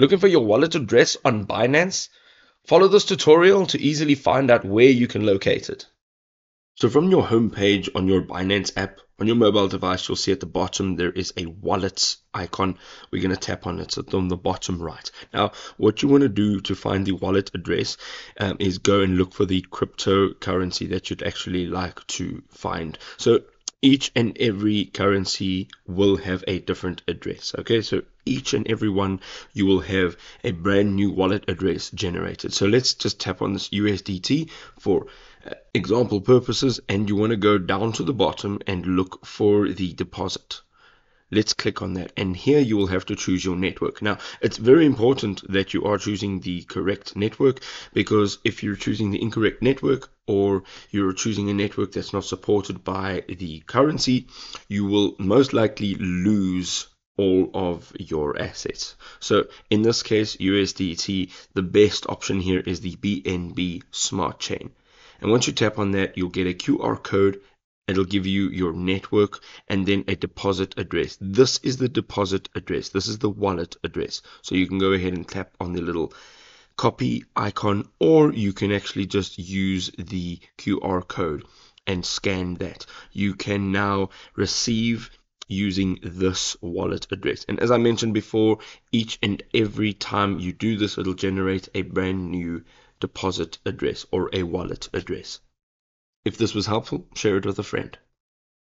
Looking for your wallet address on Binance? Follow this tutorial to easily find out where you can locate it. So from your home page on your Binance app, on your mobile device, you'll see at the bottom there is a wallets icon. We're going to tap on it. So on the bottom right. Now, what you want to do to find the wallet address um, is go and look for the cryptocurrency that you'd actually like to find. So each and every currency will have a different address. Okay, so each and every one you will have a brand new wallet address generated. So let's just tap on this USDT for uh, example purposes, and you want to go down to the bottom and look for the deposit. Let's click on that. And here you will have to choose your network. Now, it's very important that you are choosing the correct network because if you're choosing the incorrect network or you're choosing a network that's not supported by the currency, you will most likely lose all of your assets. So in this case, USDT, the best option here is the BNB Smart Chain. And once you tap on that, you'll get a QR code it'll give you your network and then a deposit address. This is the deposit address. This is the wallet address. So you can go ahead and tap on the little copy icon or you can actually just use the QR code and scan that. You can now receive using this wallet address. And as I mentioned before, each and every time you do this, it'll generate a brand new deposit address or a wallet address. If this was helpful, share it with a friend.